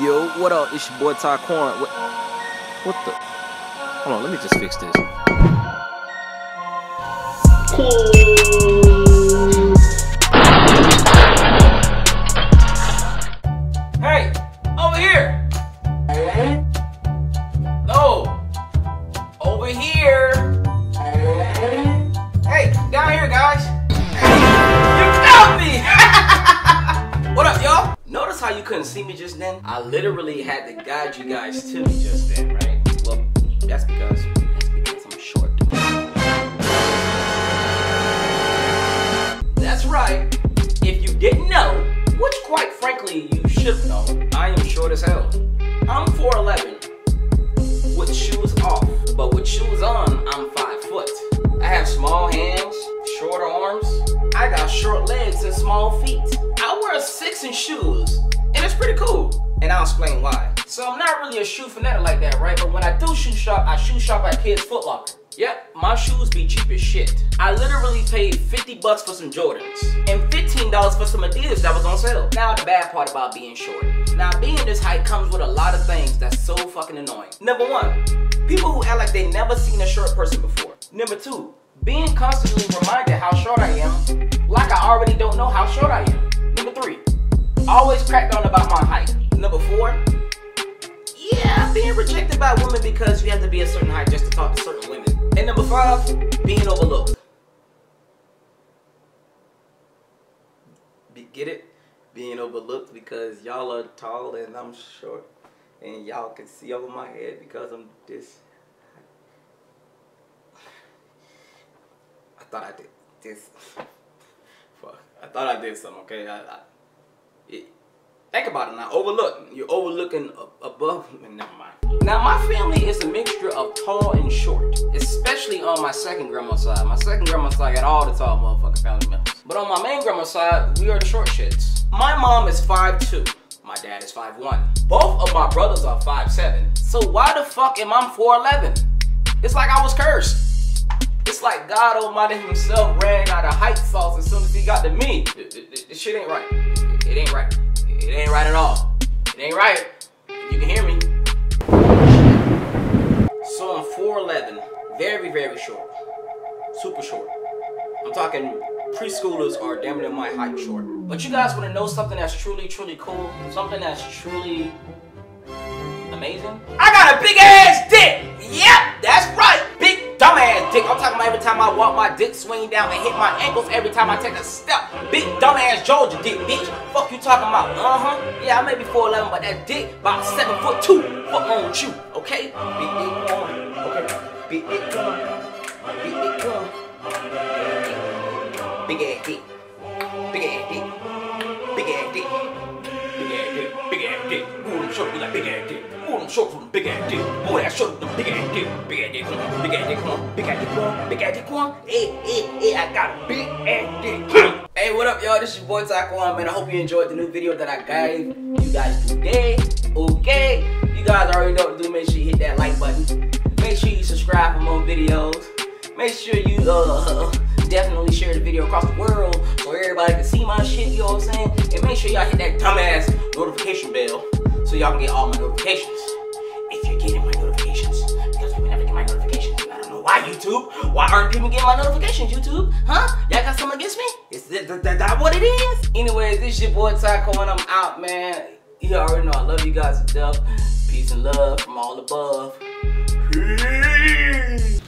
Yo, what up? It's your boy Tyquonne. What, what the? Hold on, let me just fix this. Hey, how you couldn't see me just then? I literally had to guide you guys to me just then, right? Well, that's because that's because I'm short. That's right. If you didn't know, which quite frankly you should know, I am short as hell. I'm 4'11 with shoes off, but with shoes on, I'm 5 foot. I have small hands, shorter arms, I got short legs and small feet. I wear 6 inch shoes, it's pretty cool. And I'll explain why. So I'm not really a shoe fanatic like that, right? But when I do shoe shop, I shoe shop at Kids Foot Locker. Yep, my shoes be cheap as shit. I literally paid 50 bucks for some Jordans and $15 for some Adidas that was on sale. Now the bad part about being short. Now being this height comes with a lot of things that's so fucking annoying. Number one, people who act like they never seen a short person before. Number two, being constantly reminded how short I am, like I already don't know how short I am. Always cracked on about my height. Number four, yeah, being rejected by women because you have to be a certain height just to talk to certain women. And number five, being overlooked. Get it? Being overlooked because y'all are tall and I'm short. And y'all can see over my head because I'm this. I thought I did this. Fuck. I thought I did something, okay? I, I, it, Think about it now. Overlook. You're overlooking above. Never mind. Now, my family is a mixture of tall and short, especially on my second grandma's side. My second grandma's side got all the tall motherfucking family members. But on my main grandma's side, we are the short shits. My mom is 5'2. My dad is 5'1. Both of my brothers are 5'7. So why the fuck am I 4'11? It's like I was cursed. It's like God Almighty Himself ran out of height sauce as soon as He got to me. This shit ain't right. It ain't right. It ain't right at all. It ain't right. You can hear me. So I'm 4'11. Very, very short. Super short. I'm talking preschoolers are damn near my height short. But you guys want to know something that's truly, truly cool? Something that's truly amazing? I got a big ass dick! Yep, time I walk, my dick swing down and hit my ankles every time I take a step. Big dumbass Georgia dick, bitch. Fuck you talking about? Uh-huh. Yeah, I may be 4'11, but that dick about 7 foot 2. Fuck on you, okay? Big dick come. Okay. Big dick come. Big dick come. Big ass dick. Big ass dick. Big ass dick. Big dick. Ooh, them short, you like big ass dick. Ooh, them short for them big ass dick. Ooh, that short, them big ass dick. Big ass dick, come on. Big ass dick, come on. Big ass dick, come on. Big ass dick, come on. Hey, hey, hey, I got a big ass dick. Hey, what up, y'all? This is your boy Tyquonne, man. I hope you enjoyed the new video that I gave you guys today. Okay? You guys already know what to do. Make sure you hit that like button. Make sure you subscribe for more videos. Make sure you uh definitely share the video across the world everybody can see my shit, you know what I'm saying? And make sure y'all hit that dumbass notification bell so y'all can get all my notifications. If you're getting my notifications, because people never get my notifications. I don't know why YouTube. Why aren't people getting my notifications, YouTube? Huh? Y'all got something against me? Is that, that, that, that what it is? Anyways, this is your boy Taco and I'm out, man. You already know I love you guys to death. Peace and love from all above. Peace.